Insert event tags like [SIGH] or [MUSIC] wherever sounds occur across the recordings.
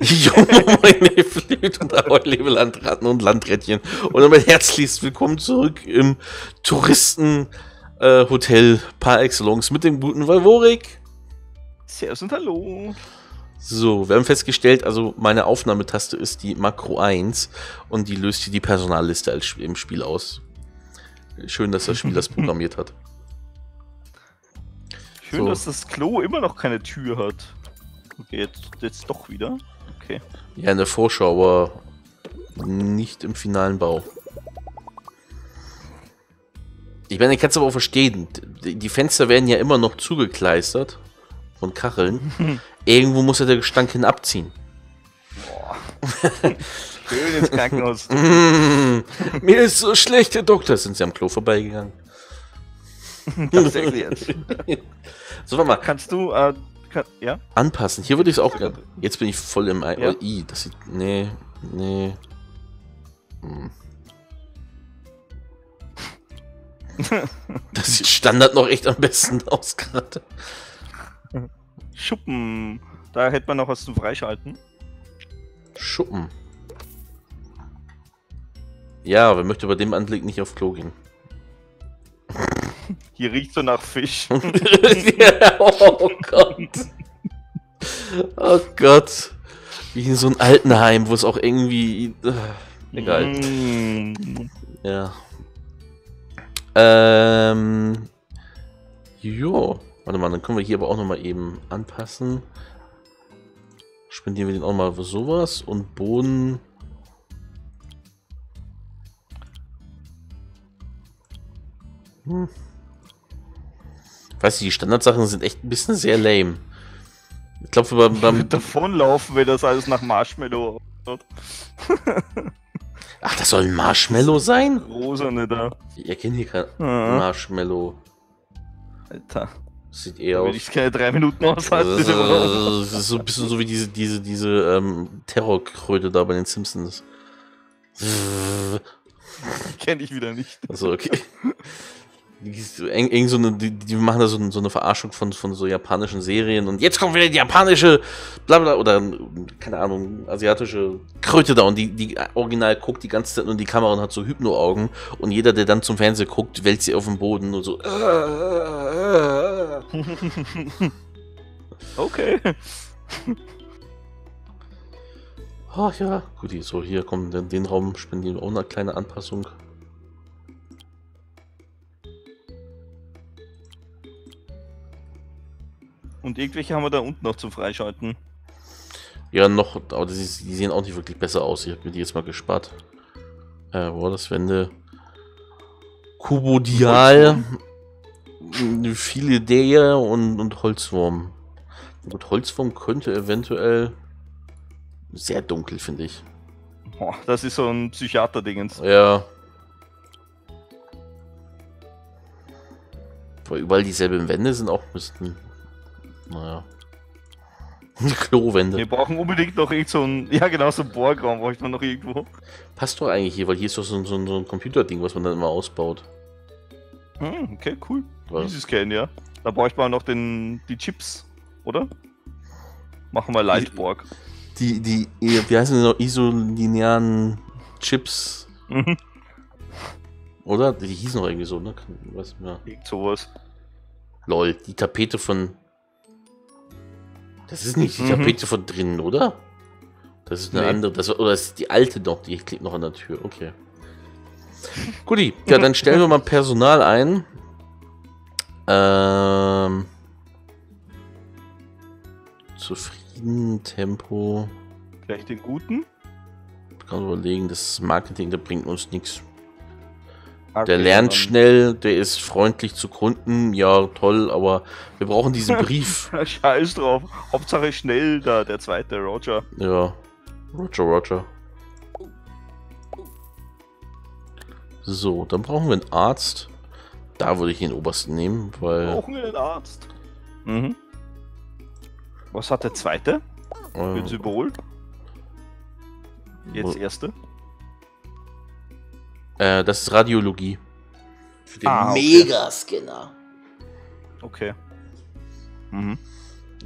Jo, meine Flöte und ahoi, liebe Landratten und Landrättchen. Und damit herzlichst willkommen zurück im Touristen-Hotel par excellence mit dem guten Valvorik. Servus und hallo. So, wir haben festgestellt, also meine Aufnahmetaste ist die Makro 1 und die löst hier die Personalliste als, im Spiel aus. Schön, dass das Spiel das [LAUGHS] programmiert hat. Schön, So. dass das Klo immer noch keine Tür hat. Okay, jetzt, jetzt doch wieder. Okay. Ja, in der Vorschau, aber nicht im finalen Bau. Ich meine, ich kann es aber auch verstehen. Die Fenster werden ja immer noch zugekleistert von Kacheln. [LAUGHS] Irgendwo muss ja der Gestank hin abziehen. [LAUGHS] Schön ins Krankenhaus. [LAUGHS] Mir ist so schlecht, Herr Doktor. Sind Sie am Klo vorbeigegangen? Tatsächlich jetzt. So, warte mal. Kannst du, äh, kann, ja? Anpassen. Hier würde ich es auch gerne. Jetzt bin ich voll im I. Ja. I. Das sieht. Nee. Nee. Hm. [LAUGHS] Das sieht Standard noch echt am besten aus gerade. Schuppen. Da hätte man noch was zum Freischalten. Schuppen. Ja, wer möchte bei dem Anblick nicht auf Klo gehen? Hier riecht so nach Fisch. ja, [LAUGHS] oh Gott. Oh Gott. Wie in so einem Altenheim, wo es auch irgendwie. äh, Egal. Mm. Ja. Ähm. Jo. Warte mal, dann können wir hier aber auch nochmal eben anpassen. Spendieren wir den auch mal für sowas und Boden. Hm. Weiß nicht, die Standardsachen sind echt ein bisschen sehr lame. Ich glaube, [LAUGHS] beim, beim, davonlaufen, wenn das alles nach Marshmallow. Ach, das soll ein Marshmallow sein? Rosane da. Ich erkenne hier kein Ah, Marshmallow. Alter. Sieht eher aus. ich keine drei Minuten aushalten. Das das ist so ein bisschen so wie diese, diese, diese ähm, Terrorkröte da bei den Simpsons. [LAUGHS] Kenn ich wieder nicht. Also, okay. [LAUGHS] Die, ist so eine, die, die machen da so, so eine Verarschung von, von so japanischen Serien und jetzt kommt wieder die japanische, bla bla, oder keine Ahnung, asiatische Kröte da und die, die original guckt die ganze Zeit nur in die Kamera und hat so Hypno-Augen und jeder, der dann zum Fernseher guckt, wälzt sie auf den Boden und so. [LAUGHS] Okay. Ach ja, gut, so hier kommt den, den Raum spendieren wir auch eine kleine Anpassung. Und irgendwelche haben wir da unten noch zum Freischalten. Ja, noch, aber die, die sehen auch nicht wirklich besser aus. Ich habe mir die jetzt mal gespart. Äh, wo war das Wände? Kubodial, viele Idee und, und Holzwurm. Gut, Holzwurm könnte eventuell sehr dunkel, finde ich. Boah, das ist so ein Psychiater-Dingens. Ja. Weil überall dieselben Wände sind auch ein bisschen. Naja. [LAUGHS] Klowände. Wir brauchen unbedingt noch irgend so ein. Ja, genau, so ein Borgraum bräuchte man noch irgendwo. Passt doch eigentlich hier, weil hier ist doch so, ein- so, ein- so ein Computerding, was man dann immer ausbaut. Hm, okay, cool. Was? Easy Scan, ja. Da bräuchte man noch den, die Chips, oder? Machen wir Lightborg. Die, die, wie heißen die noch, isolinearen Chips, Mhm. oder? Die hießen noch irgendwie so, ne? Was, ja. Irgend sowas. Lol, die Tapete von. Das ist nicht die Mhm. Tapete von drinnen, oder? Das ist eine Nee. andere. Das, oder das ist die alte noch, die klebt noch an der Tür. Okay. [LAUGHS] Guti, ja, dann stellen wir mal Personal ein. Ähm. Zufrieden, Tempo. Vielleicht den guten? Kann man überlegen, das Marketing, der bringt uns nichts. Der Okay, lernt dann- schnell, der ist freundlich zu Kunden, ja, toll, aber wir brauchen diesen Brief. [LAUGHS] Scheiß drauf. Hauptsache schnell, da der zweite Roger. Ja. Roger, Roger. So, dann brauchen wir einen Arzt. Da würde ich den obersten nehmen, weil. Brauchen wir einen Arzt. Mhm. Was hat der zweite? Äh, Symbol? Jetzt erste. Äh, das ist Radiologie. Für den Ah, okay. Megascanner. Okay. Mhm.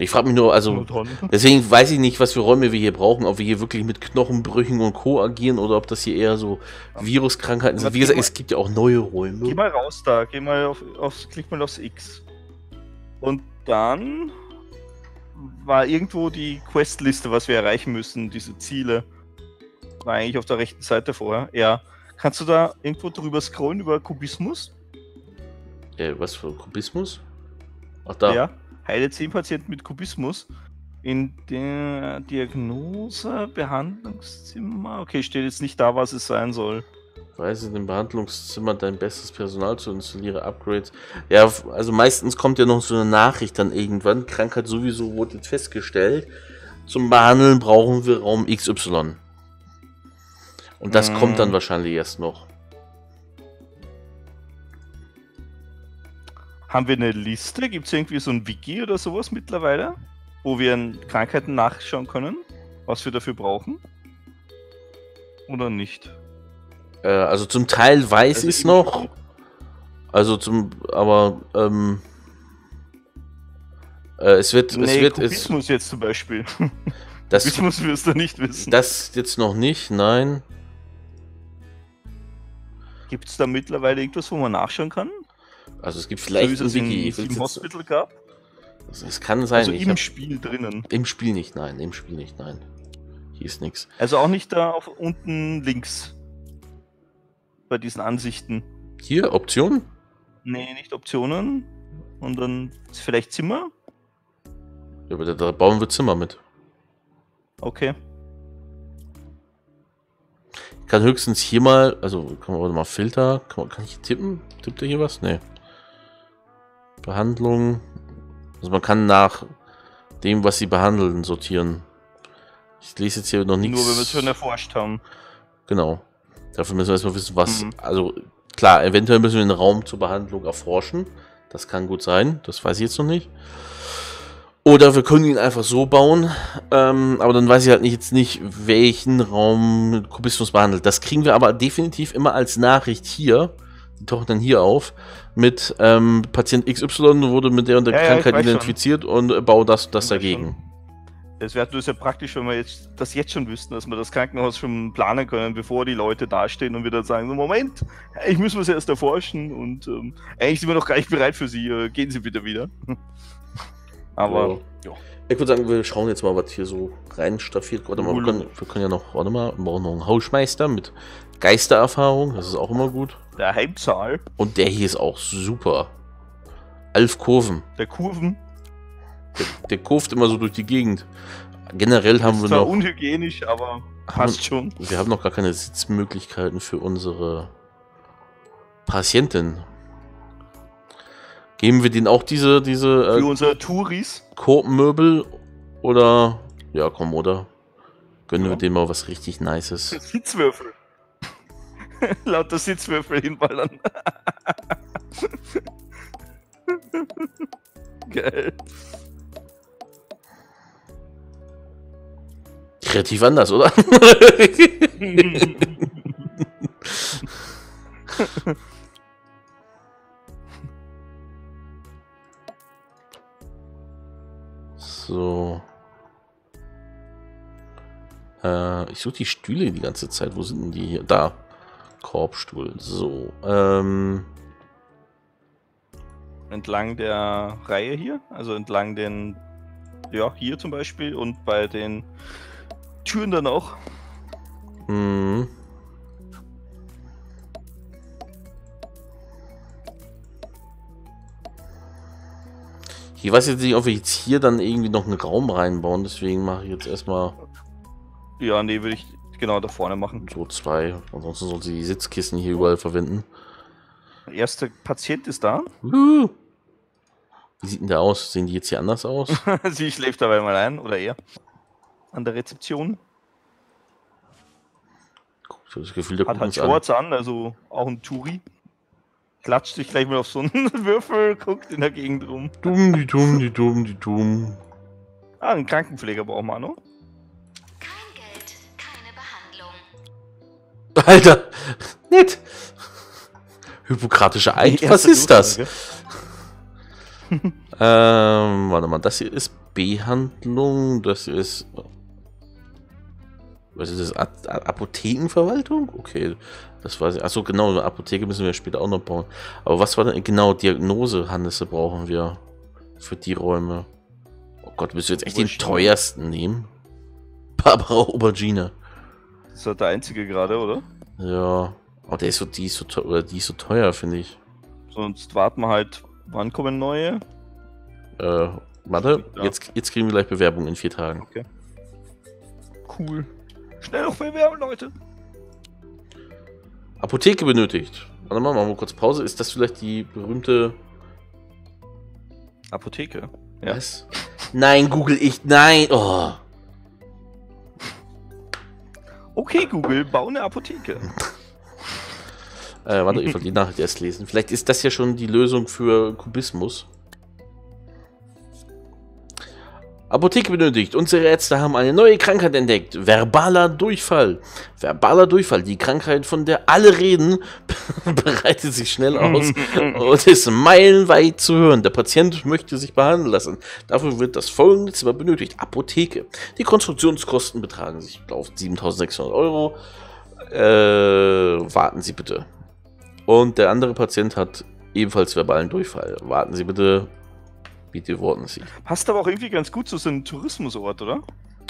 Ich frage mich nur, also [LAUGHS] deswegen weiß ich nicht, was für Räume wir hier brauchen, ob wir hier wirklich mit Knochenbrüchen und Co. agieren oder ob das hier eher so Viruskrankheiten sind. Wie gesagt, es gibt ja auch neue Geh Räume. mal raus da, geh mal auf, aufs, klick mal aufs X. Und dann war irgendwo die Questliste, was wir erreichen müssen, diese Ziele. War eigentlich auf der rechten Seite vorher. Ja. Kannst du da irgendwo drüber scrollen über Kubismus? Äh, was für Kubismus? Ach da. Ja. Heile 10 Patienten mit Kubismus. In der Diagnose, Behandlungszimmer. Okay, steht jetzt nicht da, was es sein soll. Weise in dem Behandlungszimmer dein bestes Personal zu installieren, Upgrades. Ja, also meistens kommt ja noch so eine Nachricht dann irgendwann. Krankheit sowieso wurde jetzt festgestellt. Zum Behandeln brauchen wir Raum XY. Und das Mm. kommt dann wahrscheinlich erst noch. Haben wir eine Liste? Gibt es irgendwie so ein Wiki oder sowas mittlerweile? Wo wir in Krankheiten nachschauen können, was wir dafür brauchen? Oder nicht? Äh, also zum Teil weiß Also ich es noch. Also zum, aber ähm, äh, es wird, es nee, wird, es, Kubismus jetzt zum Beispiel. [LAUGHS] [LAUGHS] das, Kubismus wirst du nicht wissen. das jetzt noch nicht, nein. Gibt es da mittlerweile irgendwas, wo man nachschauen kann? Also es gibt so vielleicht wie es ein Wiki. jetzt- Hospital gab? Es, es kann sein. Also im hab, Spiel drinnen. im Spiel nicht, nein, im Spiel nicht, nein. Hier ist nichts. Also auch nicht da auf unten links. Bei diesen Ansichten. Hier, Option? Nee, nicht Optionen. Und dann ist vielleicht Zimmer? Ja, aber da, da bauen wir Zimmer mit. Okay. Ich kann höchstens hier mal, also kann man mal Filter, kann, man, kann ich tippen? Tippt er hier was? Nee. Behandlung. Also man kann nach dem, was sie behandeln, sortieren. Ich lese jetzt hier noch nichts. Nur wenn wir es schon erforscht haben. Genau. Dafür müssen wir erstmal wissen, was. Mhm. Also, klar, eventuell müssen wir den Raum zur Behandlung erforschen. Das kann gut sein. Das weiß ich jetzt noch nicht. Oder wir können ihn einfach so bauen. Ähm, aber dann weiß ich halt nicht, jetzt nicht, welchen Raum Kubismus behandelt. Das kriegen wir aber definitiv immer als Nachricht hier. Die tauchen dann hier auf. Mit ähm, Patient XY wurde mit der und der Ja, ja, Krankheit schon. identifiziert und äh, bau das, das dagegen. Es wäre das ja praktisch, wenn wir jetzt das jetzt schon wüssten, dass wir das Krankenhaus schon planen können, bevor die Leute dastehen und wir dann sagen: Moment, ich muss was erst erforschen und ähm, eigentlich sind wir noch gar nicht bereit für Sie. Äh, gehen Sie bitte wieder. Aber Ja. Ich würde sagen, wir schauen jetzt mal, was hier so reinstaffiert. Warte mal, wir können, wir können ja noch, warte mal, brauchen noch einen Hausmeister mit Geistererfahrung. Das ist auch immer gut. der Heimzahl Und der hier ist auch super. Alf Kurven. der Kurven Der, der kurft immer so durch die Gegend. Generell haben ist wir noch, unhygienisch, aber passt schon. wir haben noch gar keine Sitzmöglichkeiten für unsere Patientin. Geben wir denen auch diese, diese Für äh, unsere Touris. Koop-Möbel oder ja komm oder gönnen Ja. wir denen mal was richtig Nices. [LAUGHS] Sitzwürfel. [LAUGHS] Lauter Sitzwürfel hinballern. [LAUGHS] Geil. Kreativ anders, oder? So. Äh, ich suche die Stühle die ganze Zeit. Wo sind denn die hier? Da. Korbstuhl. So. Ähm. entlang der Reihe hier, also entlang den, ja, hier zum Beispiel und bei den Türen dann auch. Mh. Ich weiß jetzt nicht, ob wir jetzt hier dann irgendwie noch einen Raum reinbauen, deswegen mache ich jetzt erstmal Ja, nee, würde ich genau da vorne machen. so zwei. Ansonsten soll sie die Sitzkissen hier überall verwenden. Der erste Patient ist da. [LAUGHS] Uh. Wie sieht denn der aus? Sehen die jetzt hier anders aus? [LAUGHS] Sie schläft dabei mal ein, oder er. An der Rezeption. Ich habe das Gefühl, der Hat halt uns an. Shorts an, also auch ein Touri. Klatscht sich gleich mal auf so einen [LAUGHS] Würfel, guckt in der Gegend rum. Dumm, die dumm, die dumm, die dumm. Ah, einen Krankenpfleger brauchen wir auch noch. Kein Geld, keine Behandlung. Alter, nett. Hippokratische Eid, was ist das? [LAUGHS] Ähm, warte mal, das hier ist Behandlung, das hier ist. Was ist das? A Apothekenverwaltung? Okay, das weiß ich. Achso, genau, eine Apotheke müssen wir später auch noch bauen. Aber was war denn genau? Diagnose, Hannesse, brauchen wir für die Räume. Oh Gott, willst du jetzt echt den Aubergine. teuersten nehmen? [LAUGHS] Barbara Aubergine. Das ist halt der einzige gerade, oder? Ja. Oh, der ist so, die ist so teuer, oder die ist so teuer, finde ich. Sonst warten wir halt, wann kommen neue? Äh, warte, Ja. jetzt, jetzt kriegen wir gleich Bewerbung in vier Tagen. Cool. Schnell noch bewerben, Leute. Apotheke benötigt. Warte mal, machen wir kurz Pause. Ist das vielleicht die berühmte. Apotheke. Ja. Was? Nein, Google, ich. Nein! Oh. Okay, Google, bau eine Apotheke. Äh, warte, ich wollte die Nachricht erst lesen. Vielleicht ist das ja schon die Lösung für Kubismus. Apotheke benötigt. Unsere Ärzte haben eine neue Krankheit entdeckt. Verbaler Durchfall. Verbaler Durchfall. Die Krankheit, von der alle reden, [LAUGHS] breitet sich schnell aus [LAUGHS] und ist meilenweit zu hören. Der Patient möchte sich behandeln lassen. Dafür wird das folgende Zimmer benötigt. Apotheke. Die Konstruktionskosten betragen sich auf 7600 Euro. Äh, warten Sie bitte. Und der andere Patient hat ebenfalls verbalen Durchfall. Warten Sie bitte. Bitte warten Sie. Passt aber auch irgendwie ganz gut zu so einem Tourismusort, oder?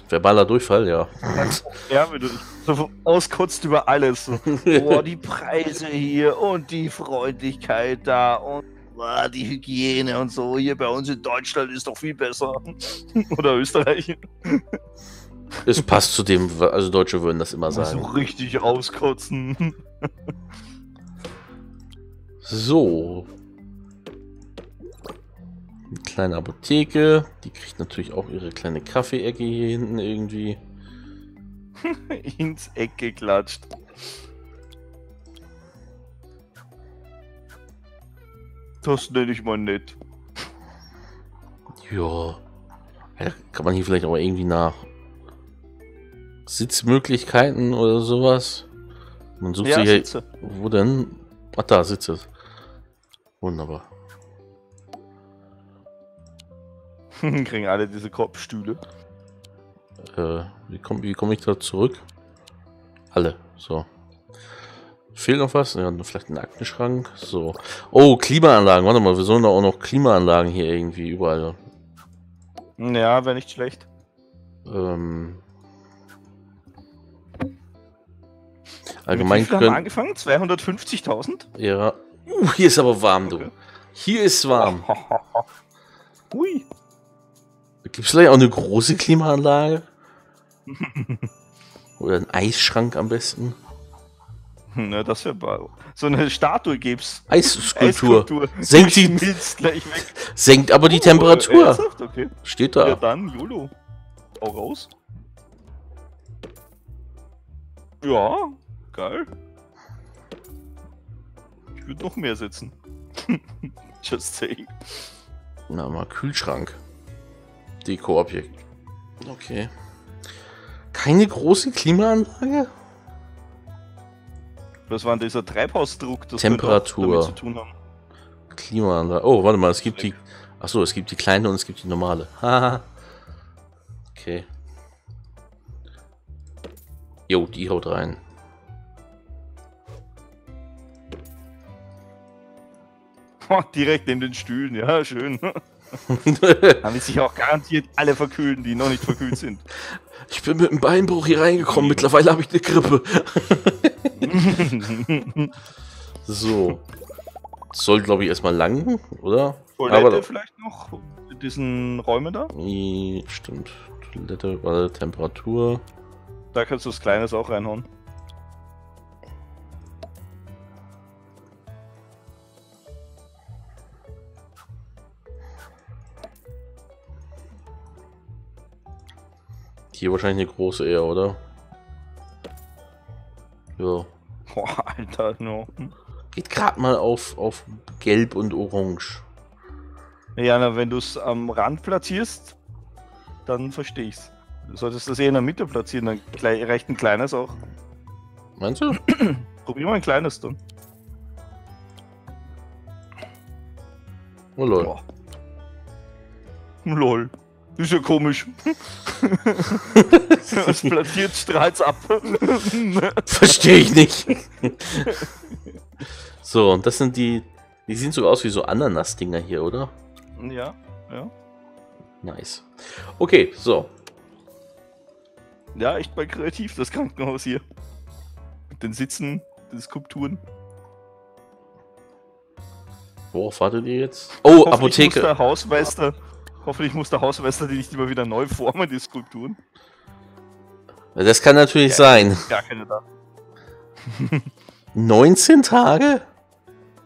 Verbaler Durchfall, ja. [LAUGHS] Ja, wenn du so auskotzt über alles. So, [LAUGHS] Boah, die Preise hier und die Freundlichkeit da und boah, die Hygiene und so. Hier bei uns in Deutschland ist doch viel besser. [LAUGHS] Oder Österreich. Es passt zu dem, also Deutsche würden das immer So sagen. richtig auskotzen. So. Eine kleine Apotheke. Die kriegt natürlich auch ihre kleine Kaffeeecke hier hinten irgendwie. [LAUGHS] Ins Eck geklatscht. Das nenne ich mal nett. Ja. Kann man hier vielleicht auch irgendwie nach Sitzmöglichkeiten oder sowas? Man sucht Ja, sich ja. Sitze. Wo denn? Ach, da sitzt es. Wunderbar. [LAUGHS] Kriegen alle diese Kopfstühle. Äh, wie komme komm ich da zurück? Alle. So. Fehlt noch was? Ja, vielleicht ein Aktenschrank. So. Oh, Klimaanlagen. Warte mal, wir sollen da auch noch Klimaanlagen hier irgendwie überall. Ja, wäre nicht schlecht. Ähm, allgemein wie viel haben wir können. angefangen? 250.000? Ja. Uh, hier ist aber warm, du. Okay. Hier ist warm. [LAUGHS] Ui. Gibt es vielleicht auch eine große Klimaanlage? [LAUGHS] Oder einen Eisschrank am besten? Na, das wäre so eine Statue gibt's. Eisskulptur. Eisskulptur. Senkt die-. Senkt aber die Oh, Temperatur. Okay. Steht Ja, da. dann, YOLO. Auch raus. Ja, geil. Ich würde noch mehr setzen. [LAUGHS] Just saying. Na, mal Kühlschrank. Dekoobjekt. Okay. Keine große Klimaanlage? Was war denn dieser Treibhausdruck? Das Temperatur. zu tun haben. Klimaanlage. Oh, warte mal, es gibt die. Achso, es gibt die kleine und es gibt die normale. [LAUGHS] Haha. okay. Jo, die haut rein. Oh, [LAUGHS] direkt neben den Stühlen, ja, schön. [LAUGHS] [LAUGHS] Haben wir sich auch garantiert alle verkühlen, die noch nicht verkühlt sind. [LAUGHS] ich bin mit dem Beinbruch hier reingekommen. Mittlerweile habe ich eine Grippe. [LAUGHS] so. Soll, glaube ich, erstmal lang, oder? Toilette Aber- vielleicht noch? In diesen Räumen da? Stimmt. Toilette, Temperatur. Da kannst du was Kleines auch reinhauen. Hier wahrscheinlich eine große eher, oder? Ja. Boah, Alter, no. Geht gerade mal auf, auf Gelb und Orange. Ja, na, wenn du es am Rand platzierst, dann verstehe ich's. Du solltest das eher in der Mitte platzieren, dann reicht ein kleines auch. Meinst du? [CLEARS THROAT] Probier mal ein kleines dann. Oh lol. Boah. Lol. Ist ja komisch. [LAUGHS] Es platziert, strahlt's ab. Verstehe ich nicht. so, und das sind die. Die sehen so aus wie so Ananas-Dinger hier, oder? ja, ja. Nice. Okay, so. Ja, echt mal kreativ, das Krankenhaus hier. Mit den Sitzen, den Skulpturen. Worauf wartet ihr jetzt? Oh, Apotheke. Hausmeister, hoffentlich muss der Hausmeister die nicht immer wieder neu formen, die Skulpturen. Das kann natürlich Ja. sein. Gar keine da. 19 [LAUGHS] Tage?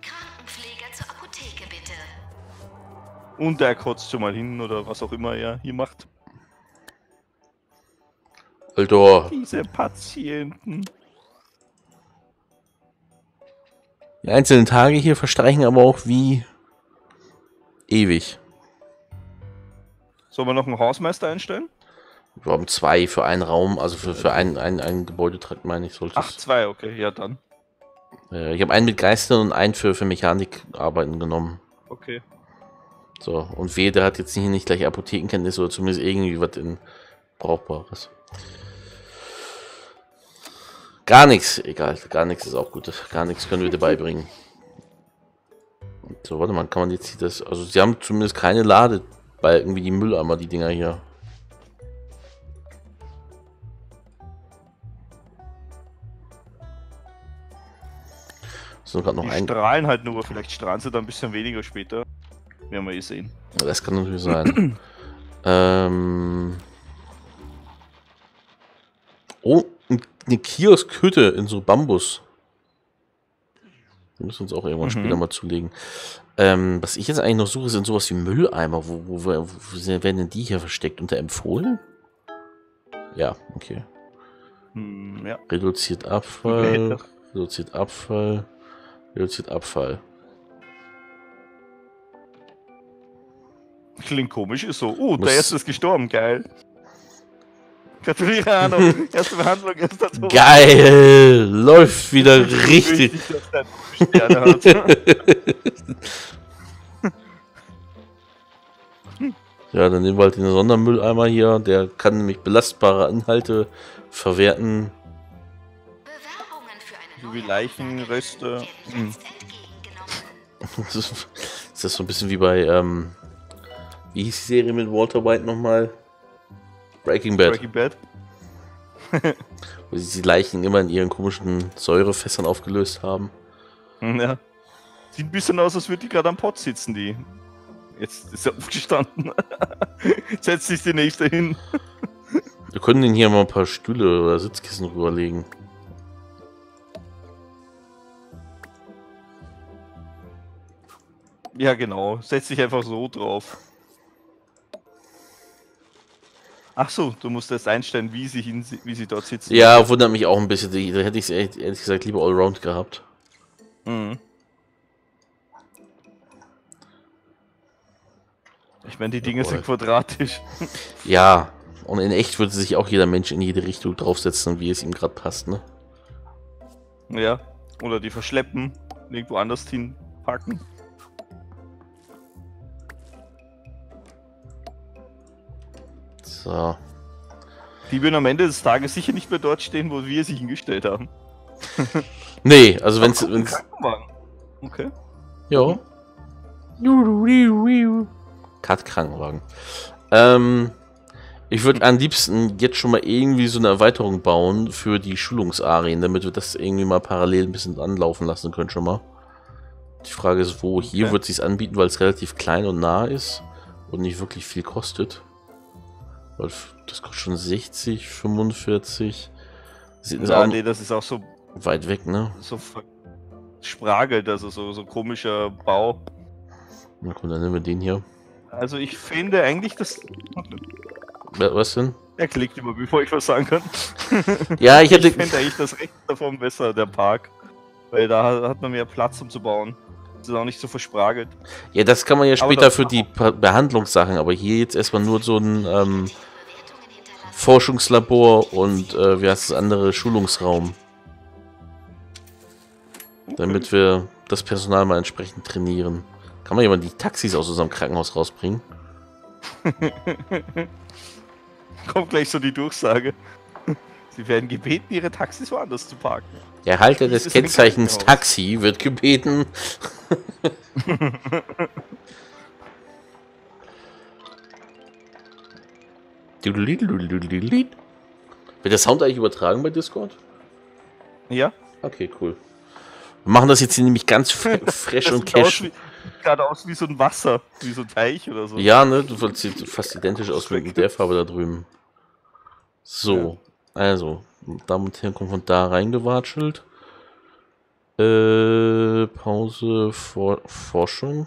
Krankenpfleger zur Apotheke bitte. Und der kotzt schon mal hin oder was auch immer er hier macht. Alter, Diese Patienten. die einzelnen Tage hier verstreichen aber auch wie ewig. Sollen wir noch einen Hausmeister einstellen? Wir haben zwei für einen Raum, also für, für einen, einen, einen Gebäudetrakt, meine ich, sollte Ach, zwei, okay, ja dann. Äh, ich habe einen mit Geistern und einen für, für Mechanikarbeiten genommen. Okay. So, und wehe, der hat jetzt hier nicht gleich Apothekenkenntnis oder zumindest irgendwie was in Brauchbares. Gar nichts, egal, gar nichts ist auch gut. Gar nichts können wir dir beibringen. So, warte mal, kann man jetzt hier das. Also, sie haben zumindest keine Ladebalken wie die Mülleimer, die Dinger hier. So, gerade noch Die ein. strahlen halt nur, vielleicht strahlen sie dann ein bisschen weniger später. Werden wir eh sehen. Ja, Das kann natürlich sein. [CLEARS THROAT] ähm. Oh, ein- eine Kioskhütte in so Bambus. Die müssen wir uns auch irgendwann Mhm. später mal zulegen. Ähm, was ich jetzt eigentlich noch suche, sind sowas wie Mülleimer. Wo, wo, wo, wo werden denn die hier versteckt? Unter empfohlen? Ja, okay. Hm, ja. Reduziert Abfall. Reduziert Abfall. Reduziert Abfall. Klingt komisch, ist so. Oh, der erste ist gestorben, geil. Gratuliere, Arno. [LAUGHS] Erste Behandlung, erster Tod. Geil! Läuft wieder richtig. [LAUGHS] Ja, dann nehmen wir halt den Sondermülleimer hier. Der kann nämlich belastbare Inhalte verwerten. So wie Leichenreste. Hm. [LAUGHS] Das ist, ist das so ein bisschen wie bei, ähm, wie hieß die Serie mit Walter White nochmal? Breaking Bad. Breaking Bad. [LAUGHS] Wo sie die Leichen immer in ihren komischen Säurefässern aufgelöst haben. [LAUGHS] Ja. Sieht ein bisschen aus, als würde die gerade am Pott sitzen, die. Jetzt ist er aufgestanden. [LAUGHS] Setzt sich die nächste hin. Wir können den hier mal ein paar Stühle oder Sitzkissen rüberlegen. Ja, genau. Setz dich einfach so drauf. Ach so, du musst erst einstellen, wie sie, hin, wie sie dort sitzen. Ja, wundert mich auch ein bisschen. Da hätte ich es ehrlich ehrlich gesagt lieber Allround gehabt. Mhm. Ich meine, die Dinge Jawohl. sind quadratisch. [LAUGHS] Ja, und in echt würde sich auch jeder Mensch in jede Richtung draufsetzen, wie es ihm gerade passt, ne? Ja. Oder die verschleppen, irgendwo anders hinpacken. So. Die würden am Ende des Tages sicher nicht mehr dort stehen, wo wir sie hingestellt haben. [LAUGHS] Nee, also wenn's Krankenwagen. Okay. ja. Cut Krankenwagen. Ähm, ich würde am liebsten jetzt schon mal irgendwie so eine Erweiterung bauen für die Schulungsarien, damit wir das irgendwie mal parallel ein bisschen anlaufen lassen können schon mal. Die Frage ist, wo hier Okay. wird es sich anbieten, weil es relativ klein und nah ist und nicht wirklich viel kostet. Das kostet schon 60, 45. Sieht Ja, nee, das ist auch so, weit weg, ne? so spragelt, also so, so komischer Bau. Na komm, dann nehmen wir den hier. Also ich finde eigentlich, das. Wa- Was denn? Er klickt immer, bevor ich was sagen kann. [LAUGHS] Ja, ich hätte. Ich finde eigentlich das rechts davon besser, der Park. Weil da hat man mehr Platz, um zu bauen. Das ist auch nicht so verspragelt. Ja, das kann man ja später für die Behandlungssachen, aber hier jetzt erstmal nur so ein ähm. Forschungslabor und äh, wie heißt das andere Schulungsraum, damit wir das Personal mal entsprechend trainieren. Kann man jemand die Taxis aus unserem Krankenhaus rausbringen? [LAUGHS] Kommt gleich so die Durchsage. [LAUGHS] Sie werden gebeten, ihre Taxis woanders zu parken. Der Halter des Kennzeichens. Taxi wird gebeten. [LAUGHS] Wird der Sound eigentlich übertragen bei Discord? Ja? Okay, cool. Wir machen das jetzt hier nämlich ganz [LAUGHS] fre fresh Das und cash. Gerade aus wie so ein Wasser, wie so ein Teich oder so. Ja, ne? Du sieht fast identisch aus mit der Farbe da drüben. So, also, Damen und Herren kommen von da reingewatschelt. Äh, Pause, For Forschung.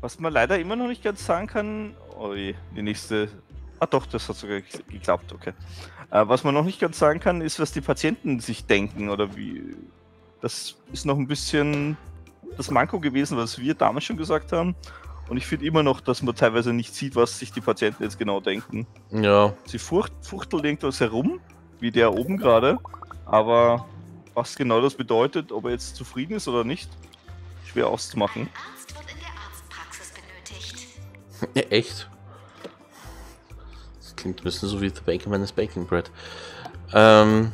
Was man leider immer noch nicht ganz sagen kann. Oh je, die nächste. Ah doch, das hat sogar ge- geklappt, okay. Äh, was man noch nicht ganz sagen kann, ist, was die Patienten sich denken oder wie. Das ist noch ein bisschen das Manko gewesen, was wir damals schon gesagt haben. Und ich finde immer noch, dass man teilweise nicht sieht, was sich die Patienten jetzt genau denken. Ja, Sie furcht, fuchtelt irgendwas herum, wie der oben gerade. Aber was genau das bedeutet, ob er jetzt zufrieden ist oder nicht, schwer auszumachen. Ein Arzt wird in der Arztpraxis benötigt. [LAUGHS] Ja, echt. Das klingt ein bisschen so wie The Bakerman's Baking Bread. Ähm.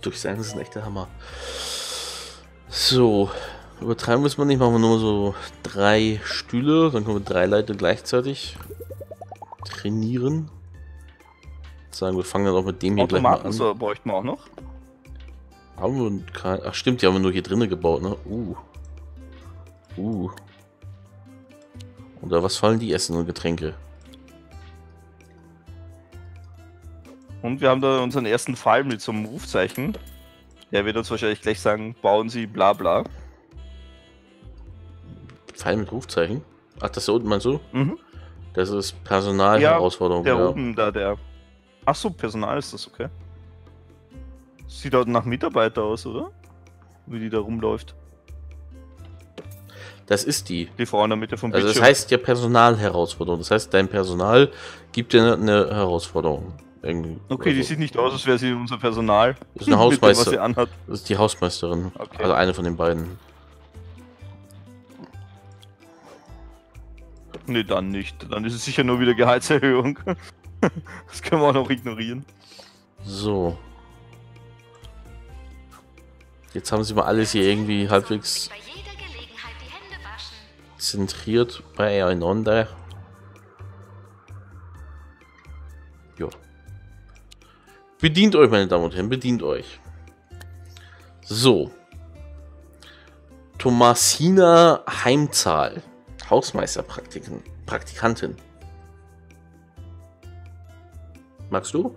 Durchsagen ist ein echter Hammer. So. Übertreiben müssen wir nicht, machen wir nur so drei Stühle, dann können wir drei Leute gleichzeitig trainieren. Sagen wir fangen dann auch mit dem hier gleich mal an. so, bräuchten wir auch noch. Haben wir kein, ach stimmt, die haben wir nur hier drinnen gebaut, ne? Uh. Uh. Oder was fallen die Essen und Getränke? Und wir haben da unseren ersten Fall mit so einem Rufzeichen. Der wird uns wahrscheinlich gleich sagen, bauen Sie bla bla. Pfeil mit Rufzeichen? Ach, das da unten meinst du? Mhm. Das ist Personalherausforderung. Der ja. oben da, der. Ach so, Personal ist das, okay. Sieht dort nach Mitarbeiter aus, oder? Wie die da rumläuft. Das ist die. Die Frau in der Mitte vom Also das Bildschirm. heißt ja Personalherausforderung. Das heißt, dein Personal gibt dir eine, Herausforderung. Irgendwie. okay, die Also, sieht nicht aus, als wäre sie unser Personal. Das ist eine [LAUGHS] dem, was sie anhat. Das ist die Hausmeisterin. Okay. Also eine von den beiden. Nee, dann nicht. Dann ist es sicher nur wieder Gehaltserhöhung. [LAUGHS] das können wir auch noch ignorieren. So. Jetzt haben sie mal alles hier irgendwie halbwegs zentriert beieinander. Jo. Bedient euch, meine Damen und Herren, bedient euch. So. Thomasina Heimzahl. Hausmeisterpraktiken. Praktikantin. Magst du?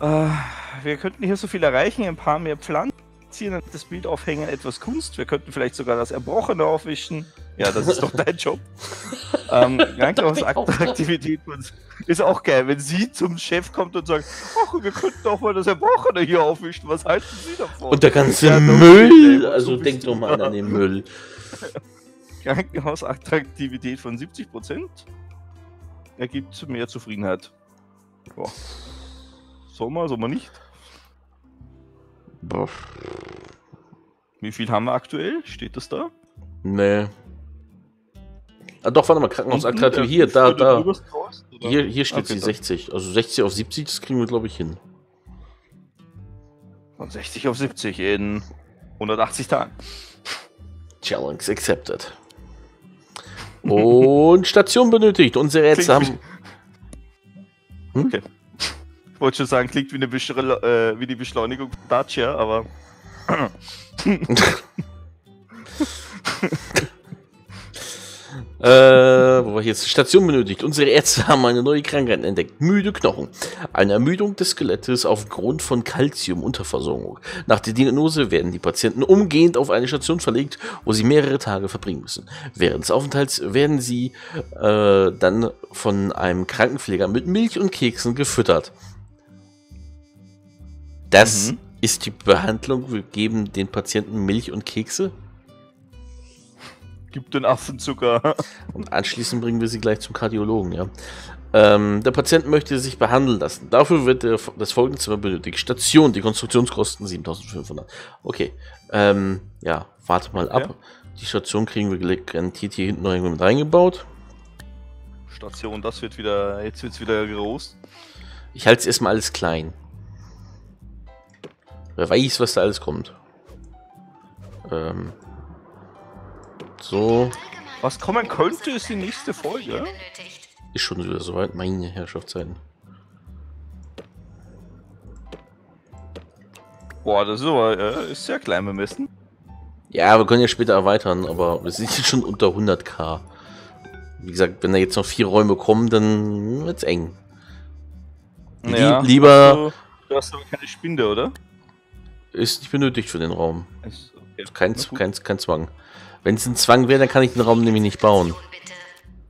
Äh, wir könnten hier so viel erreichen, ein paar mehr Pflanzen, das Bild aufhängen, etwas Kunst. Wir könnten vielleicht sogar das Erbrochene aufwischen. Ja, das ist doch dein [LAUGHS] Job. [LAUGHS] ähm, [LAUGHS] Krankenhausattraktivität ist auch geil, wenn sie zum Chef kommt und sagt, ach, wir könnten auch mal das Erbrochene hier aufwischen. Was halten Sie davon? Und der ganze Ja, doch, Müll. ey, Also so denkt doch mal an den Müll. [LAUGHS] Krankenhausattraktivität von 70% ergibt mehr Zufriedenheit. Boah. Soll man, soll man nicht? Boah. Wie viel haben wir aktuell? Steht das da? Nee. Ah, doch, warte mal, Krankenhausattraktiv. Unten, Hier, da, da. Hier, hier steht Okay, sie da. 60. Also 60 auf 70, das kriegen wir, glaube ich, hin. Von 60 auf 70 in 180 Tagen. Challenge accepted. Und Station benötigt. Unsere Ärzte haben. wie- Okay. Ich wollte schon sagen, klingt wie, eine Beschre äh, wie die Beschleunigung von Dacia, aber [LAUGHS] [LAUGHS] [LAUGHS] Äh, wo war ich jetzt? Station benötigt. Unsere Ärzte haben eine neue Krankheit entdeckt. Müde Knochen. Eine Ermüdung des Skelettes aufgrund von Calcium-Unterversorgung. Nach der Diagnose werden die Patienten umgehend auf eine Station verlegt, wo sie mehrere Tage verbringen müssen. Während des Aufenthalts werden sie äh, dann von einem Krankenpfleger mit Milch und Keksen gefüttert. Das Mhm. ist die Behandlung. Wir geben den Patienten Milch und Kekse. Gib den Affenzucker. [LAUGHS] Und anschließend bringen wir sie gleich zum Kardiologen, ja. Ähm, der Patient möchte sich behandeln lassen. Dafür wird der, das folgende Zimmer benötigt. Station, die Konstruktionskosten 7500. Okay. Ähm, ja, warte mal ab. Die Station kriegen wir garantiert hier hinten noch irgendwo mit reingebaut. Station, das wird wieder. Jetzt wird's wieder groß. Ich halte es erstmal alles klein. Wer weiß, was da alles kommt. Ähm, so, Was kommen könnte, ist die nächste Folge. ist schon wieder soweit. Meine Herrschaftszeiten. Boah, das ist aber äh, ist sehr klein bemessen. Ja, wir können ja später erweitern, aber wir sind jetzt schon unter 100k. Wie gesagt, wenn da jetzt noch vier Räume kommen, dann wird's eng. Lie- lieber- Du, du hast aber keine Spinde, oder? Ist nicht benötigt für den Raum. Okay. Kein, kein, kein Zwang. Wenn es ein Zwang wäre, dann kann ich den Raum nämlich nicht bauen.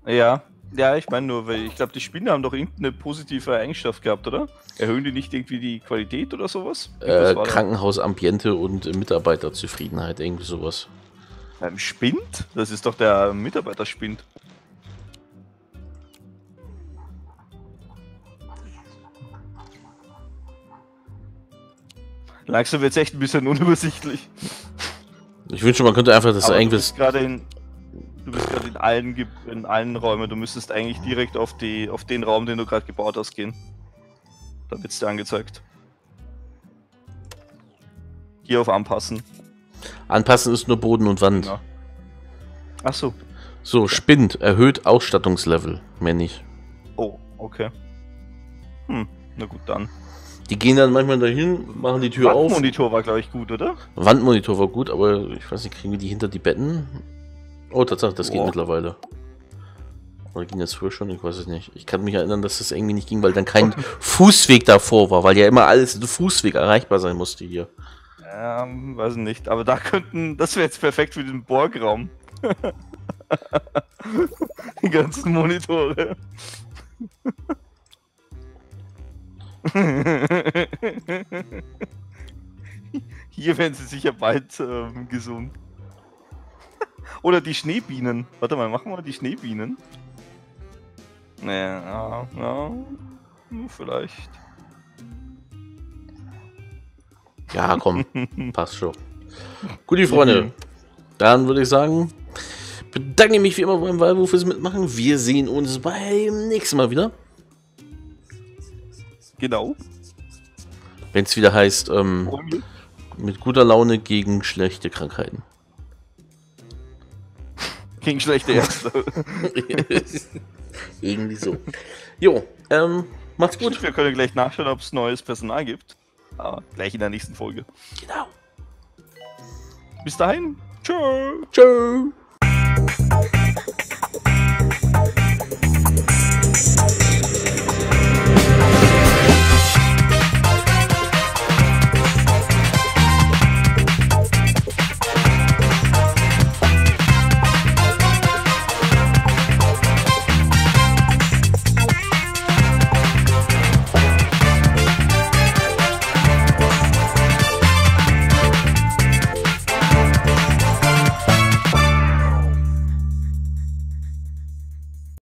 Ja. Ja, ich meine nur, weil ich glaube, die Spinde haben doch irgendeine positive Eigenschaft gehabt, oder? Erhöhen die nicht irgendwie die Qualität oder sowas? Äh. Krankenhausambiente und äh, Mitarbeiterzufriedenheit, irgendwie sowas. Ähm, Spind? Das ist doch der Mitarbeiterspind. Langsam wird es echt ein bisschen unübersichtlich. Ich wünsche, man könnte einfach das Aber du irgendwie. bist gerade in, du bist gerade in allen in allen Räumen. Du müsstest eigentlich direkt auf die auf den Raum, den du gerade gebaut hast, gehen. Da wird's dir angezeigt. Hier auf Anpassen. Anpassen ist nur Boden und Wand. Ja. Ach so. So, Spind erhöht Ausstattungslevel. Mehr nicht. Oh, okay. Hm, na gut dann. Die gehen dann manchmal dahin, machen die Tür auf. Wandmonitor war, glaube ich, gut, oder? Wandmonitor war gut, aber ich weiß nicht, kriegen wir die hinter die Betten? Oh, Tatsache, das geht Boah. mittlerweile. Oder ging das früher schon? Ich weiß es nicht. Ich kann mich erinnern, dass das irgendwie nicht ging, weil dann kein [LAUGHS] Fußweg davor war, weil ja immer alles ein Fußweg erreichbar sein musste hier. Ähm, weiß nicht. Aber da könnten, das wäre jetzt perfekt für den Borgraum. [LAUGHS] die ganzen Monitore. [LAUGHS] Hier werden sie sicher bald ähm, gesund. [LAUGHS] Oder die Schneebienen. Warte mal, machen wir die Schneebienen. Naja, ja, ja, hm, vielleicht. Ja, komm, [LAUGHS] passt schon. Gut, die Freunde. Dann würde ich sagen, bedanke mich wie immer beim Wahlwurf fürs Mitmachen. Wir sehen uns beim nächsten Mal wieder. Genau. Wenn es wieder heißt, ähm, mit guter Laune gegen schlechte Krankheiten. Gegen schlechte Ärzte. [LAUGHS] Irgendwie so. Jo, ähm, macht's Gut, wir können gleich nachschauen, ob es neues Personal gibt. Aber gleich in der nächsten Folge. Genau. Bis dahin. Tschö. Tschö.